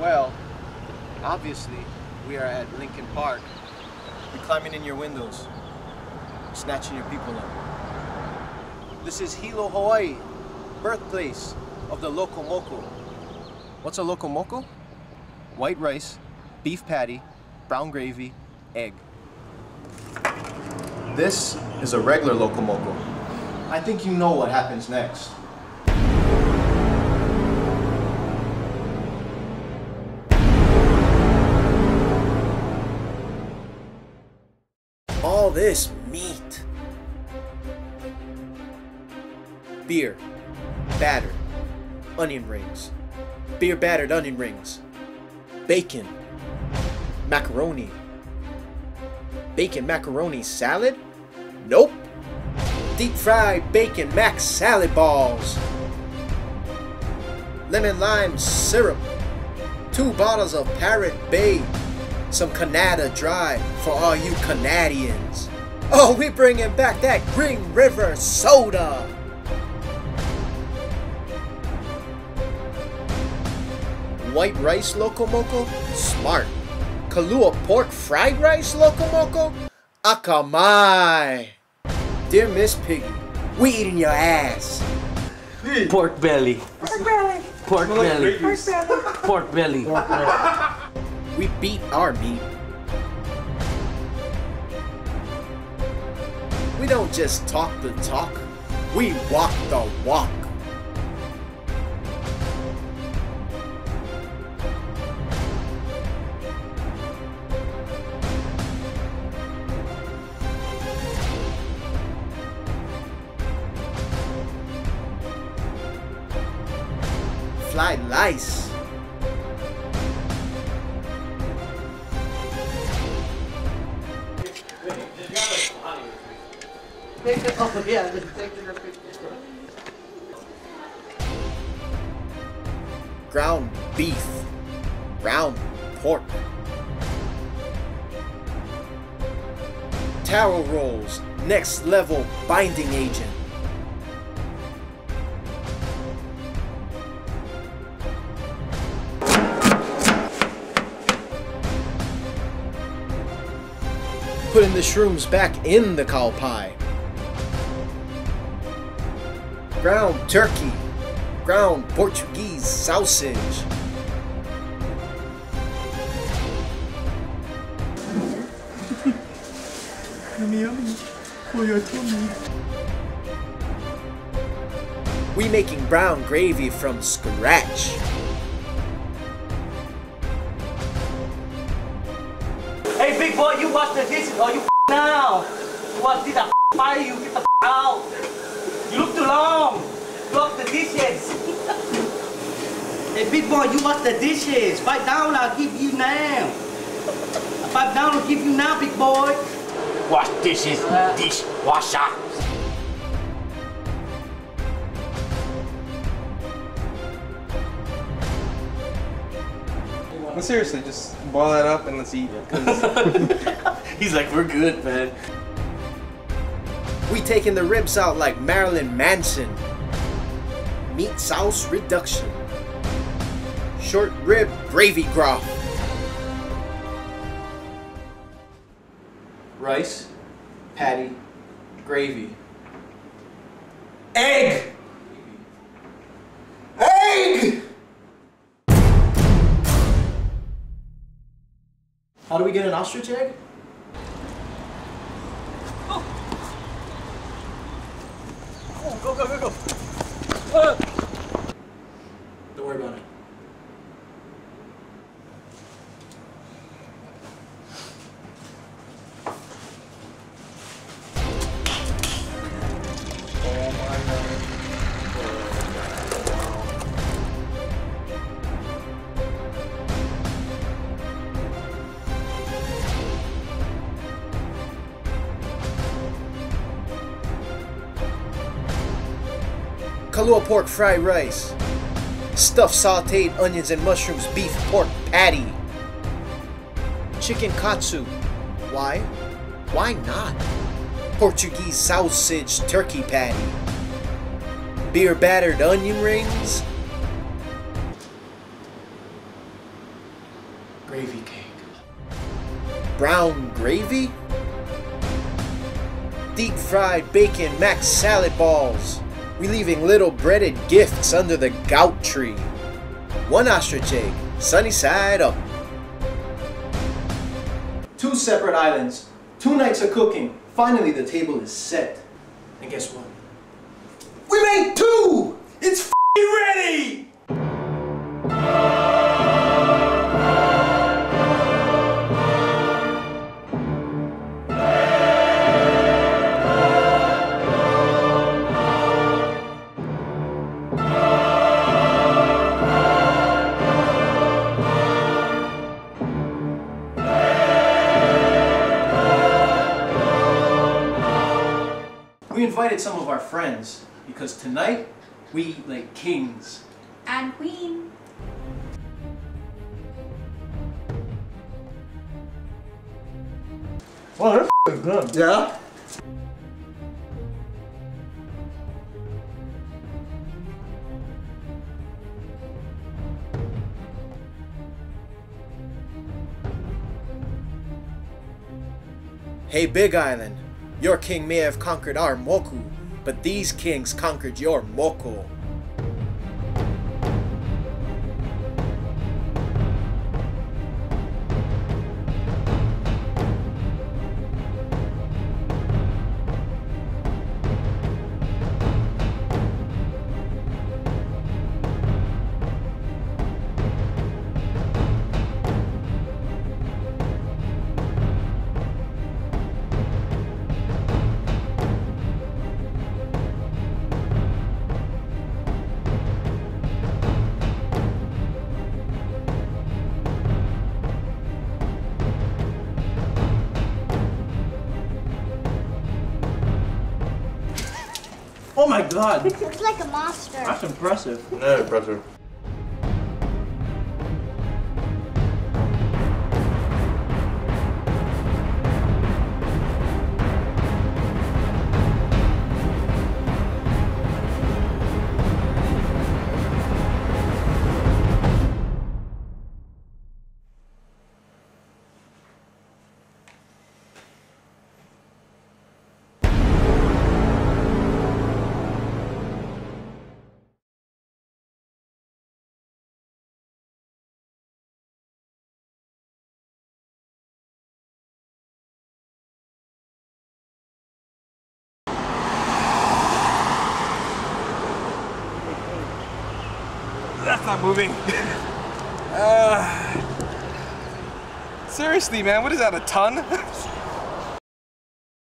Well, obviously, we are at Lincoln Park. We're climbing in your windows, snatching your people up. This is Hilo, Hawaii, birthplace of the Loco Moco. What's a Loco Moco? White rice, beef patty, brown gravy, egg. This is a regular Loco Moco. I think you know what happens next. This meat. Beer, battered, onion rings. Beer battered onion rings. Bacon, macaroni. Bacon macaroni salad? Nope. Deep fried bacon mac salad balls. Lemon lime syrup. Two bottles of Parrot Bay some Canada Dry for all you Canadians. Oh, we bringing back that Green River soda. White rice loco moco? Smart. Kalua pork fried rice loco moco? Ah, Akamai. Dear Miss Piggy, we eating your ass. Pork belly. Pork belly. Pork belly. Pork belly. Pork belly. We beat our meat. We don't just talk the talk, we walk the walk. Fly lice. Oh, yeah, a ground beef, ground pork, taro rolls, next level binding agent. Putting the shrooms back in the cow pie. Ground turkey, ground Portuguese sausage. We making brown gravy from scratch. Hey, big boy, you wash the dishes or you now. You wash this, I fire you. Get the out. You look too long. Wash the dishes. hey, big boy, you wash the dishes. Fight down, I'll give you now. Fight down, I'll give you now, big boy. Wash dishes, Dish dishwasher. Well, seriously, just boil that up and let's eat. 'cause- He's like, we're good, man. We taking the ribs out like Marilyn Manson. Meat sauce reduction. Short rib gravy broth. Rice, patty, gravy. Egg! Egg! How do we get an ostrich egg? Go, go, go, go. Ah. Kalua pork fried rice. Stuffed sauteed onions and mushrooms beef pork patty. Chicken katsu. Why? Why not? Portuguese sausage turkey patty. Beer battered onion rings. Gravy cake. Brown gravy? Deep fried bacon mac salad balls, relieving little breaded gifts under the gout tree. One ostrich egg, sunny side up. Two separate islands, two nights of cooking. Finally, the table is set. And guess what? We made two! It's ready! Invited some of our friends because tonight we eat like kings. And queen. Well, they're good. Yeah? Hey, Big Island, your king may have conquered our Moku, but these kings conquered your Moco. Oh my god, It Looks like a monster. that's impressive. No, brother. Not moving. uh, seriously, man, what is that, a ton?